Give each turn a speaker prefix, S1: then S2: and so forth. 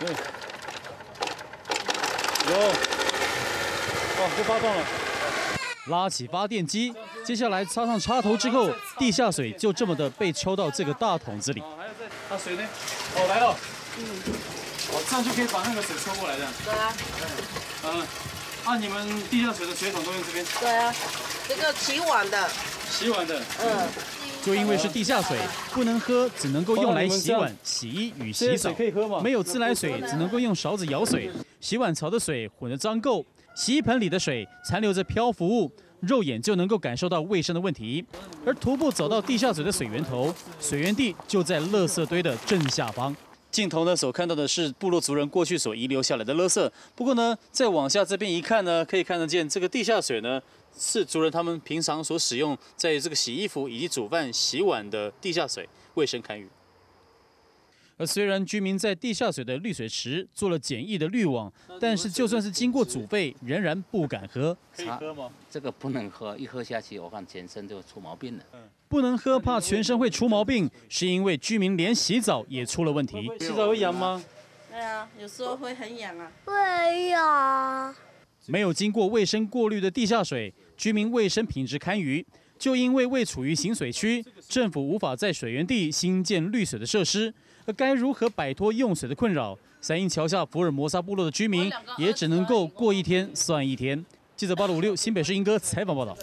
S1: 对，有，哦，就发动了。
S2: 拉起发电机，接下来插上插头之后，地下水就这么的被抽到这个大桶子里。
S1: 哦，还要再，啊，水呢？哦，来了。嗯。哦，这样就可以把那个水抽过来的。
S3: 对啊。
S1: 嗯。啊，你们地下水的水桶都用这边？
S3: 对啊。这个洗碗的。
S1: 洗碗的。
S3: 嗯。
S2: 就因为是地下水，不能喝，只能够用来洗碗、洗衣与洗澡。没有自来水，只能够用勺子舀水。洗碗槽的水混着脏垢。洗衣盆里的水残留着漂浮物，肉眼就能够感受到卫生的问题。而徒步走到地下水的水源头，水源地就在垃圾堆的正下方。镜头呢所看到的是部落族人过去所遗留下来的垃圾。不过呢，再往下这边一看呢，可以看得见这个地下水呢是族人他们平常所使用在这个洗衣服以及煮饭、洗碗的地下水，卫生堪舆。而虽然居民在地下水的滤水池做了简易的滤网，但是就算是经过煮沸，仍然不敢喝。
S1: 可以喝吗？
S4: 这个不能喝，一喝下去，我看全身就出毛病了。
S2: 不能喝，怕全身会出毛病，是因为居民连洗澡也出了问题。
S1: 洗澡会痒吗？
S3: 对啊，有时候会很痒啊。
S5: 会呀。
S2: 没有经过卫生过滤的地下水，居民卫生品质堪虞。就因为未处于行水区，政府无法在水源地新建滤水的设施。而该如何摆脱用水的困扰？三英桥下福尔摩沙部落的居民也只能够过一天算一天。记者八六五六新北市英歌采访报道。